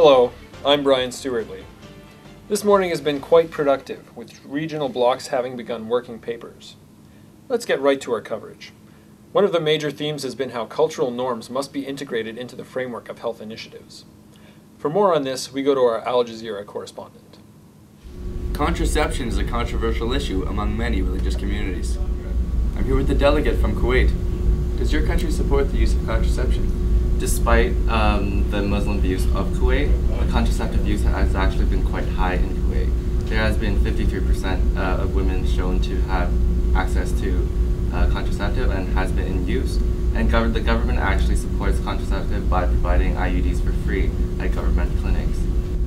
Hello, I'm Brian Stewartley. This morning has been quite productive, with regional blocks having begun working papers. Let's get right to our coverage. One of the major themes has been how cultural norms must be integrated into the framework of health initiatives. For more on this, we go to our Al Jazeera correspondent. Contraception is a controversial issue among many religious communities. I'm here with the delegate from Kuwait. Does your country support the use of contraception? Despite um, the Muslim views of Kuwait, the contraceptive use has actually been quite high in Kuwait. There has been 53% uh, of women shown to have access to uh, contraceptive and has been in use. And gov the government actually supports contraceptive by providing IUDs for free at government clinics.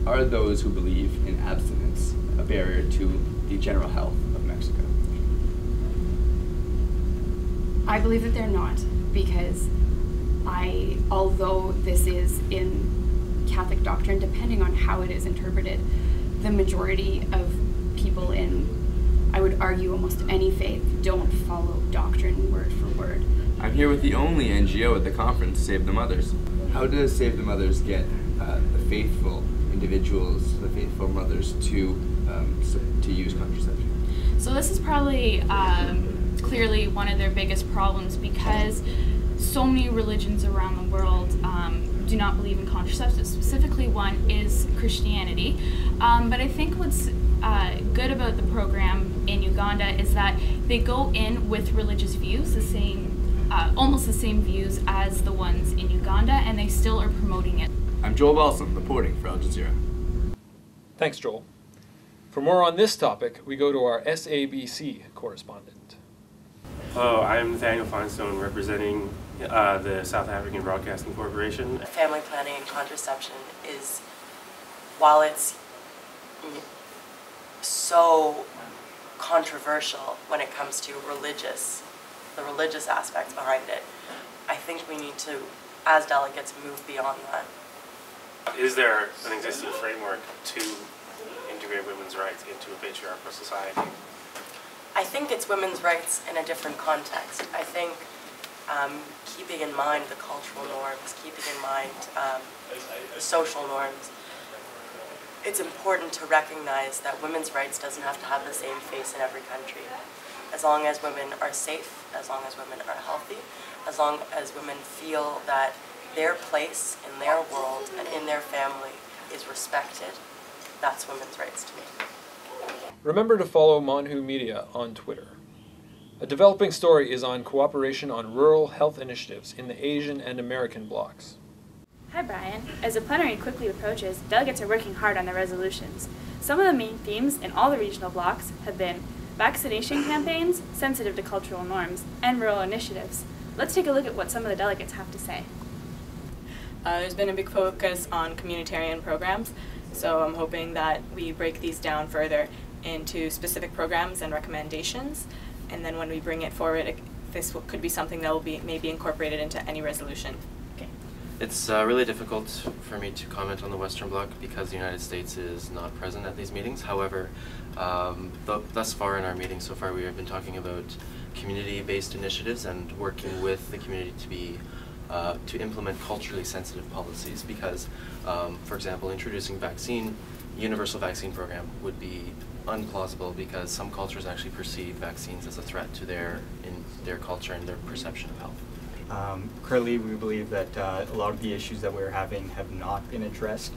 Are those who believe in abstinence a barrier to the general health of Mexico? I believe that they're not because I, although this is in Catholic doctrine, depending on how it is interpreted, the majority of people in I would argue almost any faith don't follow doctrine word for word. I'm here with the only NGO at the conference, Save the Mothers. How does Save the Mothers get uh, the faithful individuals, the faithful mothers, to um, to use contraception? So this is probably um, clearly one of their biggest problems because so many religions around the world um, do not believe in contraceptives. Specifically, one is Christianity. Um, but I think what's uh, good about the program in Uganda is that they go in with religious views, the same, uh, almost the same views as the ones in Uganda, and they still are promoting it. I'm Joel Balsam, reporting for Al Jazeera. Thanks, Joel. For more on this topic, we go to our SABC correspondent. Hello, I'm Nathaniel Feinstone, representing uh, the South African Broadcasting Corporation. Family planning and contraception is, while it's so controversial when it comes to religious, the religious aspects behind it. I think we need to, as delegates, move beyond that. Is there an existing framework to integrate women's rights into a patriarchal society? I think it's women's rights in a different context. I think um, keeping in mind the cultural norms, keeping in mind um, the social norms, it's important to recognize that women's rights doesn't have to have the same face in every country. As long as women are safe, as long as women are healthy, as long as women feel that their place in their world and in their family is respected, that's women's rights to me. Remember to follow MonWHO Media on Twitter. A developing story is on cooperation on rural health initiatives in the Asian and American blocs. Hi, Brian. As the plenary quickly approaches, delegates are working hard on their resolutions. Some of the main themes in all the regional blocks have been vaccination campaigns, sensitive to cultural norms, and rural initiatives. Let's take a look at what some of the delegates have to say. Uh, there's been a big focus on communitarian programs, so I'm hoping that we break these down further into specific programs and recommendations, and then when we bring it forward, it, this could be something that will be maybe incorporated into any resolution. Okay. It's uh, really difficult for me to comment on the Western Bloc because the United States is not present at these meetings. However, um, th thus far in our meetings so far we have been talking about community-based initiatives and working with the community to be uh, to implement culturally sensitive policies because, um, for example, introducing vaccine, universal vaccine program would be unplausible because some cultures actually perceive vaccines as a threat to their in their culture and their perception of health. Um, currently, we believe that uh, a lot of the issues that we're having have not been addressed.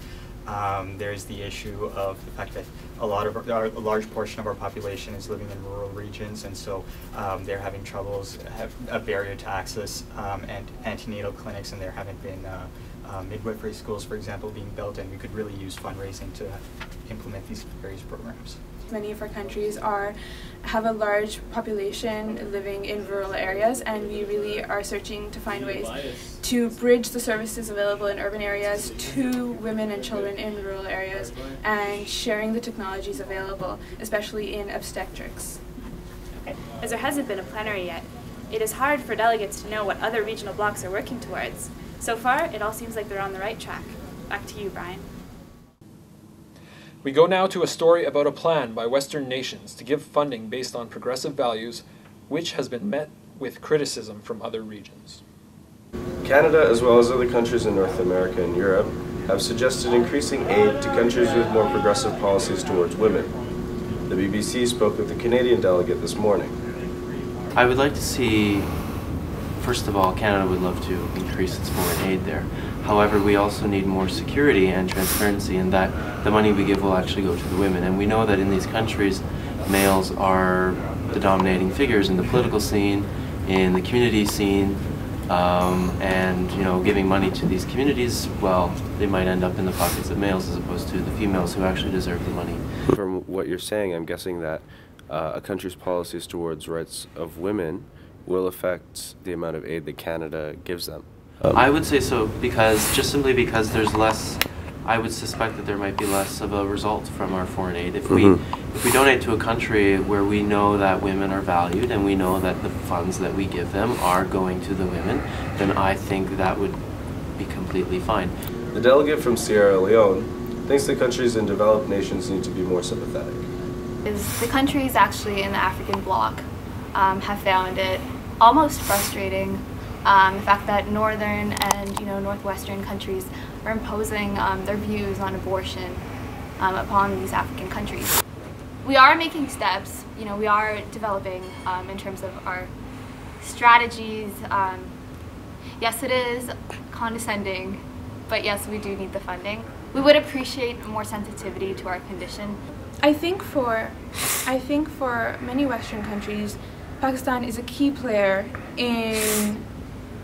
Um, there's the issue of the fact that a lot of our, a large portion of our population is living in rural regions, and so um, they're having troubles, have a barrier to access um, and antenatal clinics, and there haven't been uh, uh, midwifery schools, for example, being built, and we could really use fundraising to implement these various programs. Many of our countries are have a large population living in rural areas and we really are searching to find ways to bridge the services available in urban areas to women and children in rural areas and sharing the technologies available, especially in obstetrics. As there hasn't been a plenary yet, it is hard for delegates to know what other regional blocks are working towards. So far, it all seems like they're on the right track. Back to you, Brian. We go now to a story about a plan by Western nations to give funding based on progressive values, which has been met with criticism from other regions. Canada, as well as other countries in North America and Europe, have suggested increasing aid to countries with more progressive policies towards women. The BBC spoke with the Canadian delegate this morning. I would like to see, first of all, Canada would love to increase its foreign aid there. However, we also need more security and transparency in that the money we give will actually go to the women. And we know that in these countries, males are the dominating figures in the political scene, in the community scene, um, and you know, giving money to these communities, well, they might end up in the pockets of males as opposed to the females who actually deserve the money. From what you're saying, I'm guessing that uh, a country's policies towards rights of women will affect the amount of aid that Canada gives them. Um, I would say so because just simply because there's less I would suspect that there might be less of a result from our foreign aid. If we Mhm. if we donate to a country where we know that women are valued and we know that the funds that we give them are going to the women, then I think that would be completely fine. The delegate from Sierra Leone thinks that countries in developed nations need to be more sympathetic. is the countries actually in the African bloc um, have found it almost frustrating um, the fact that northern and you know northwestern countries are imposing um, their views on abortion um, upon these African countries. We are making steps, you know, we are developing um, in terms of our strategies. Um, yes, it is condescending, but yes, we do need the funding. We would appreciate more sensitivity to our condition. I think for I think for many Western countries, Pakistan is a key player in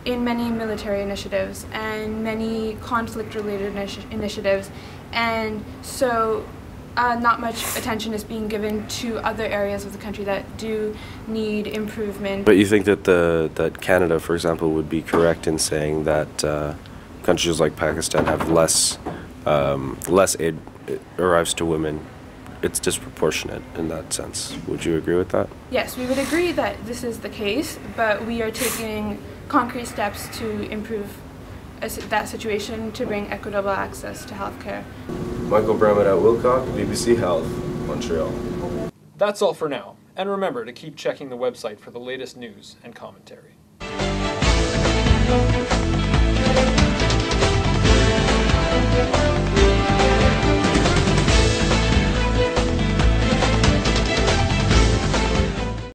in many military initiatives and many conflict-related initi- initiatives, and so uh, not much attention is being given to other areas of the country that do need improvement. But you think that the that Canada, for example, would be correct in saying that uh, countries like Pakistan have less um, less aid arrives to women. It's disproportionate in that sense. Would you agree with that? Yes, we would agree that this is the case, but we are taking concrete steps to improve a that situation to bring equitable access to healthcare. Michael Bramett at Wilcock, BBC Health, Montreal. That's all for now, and remember to keep checking the website for the latest news and commentary.